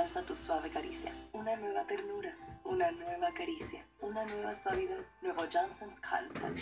Alza tu suave caricia, una nueva ternura, una nueva caricia, una nueva suavidad. Nuevo Johnson's Cotton Touch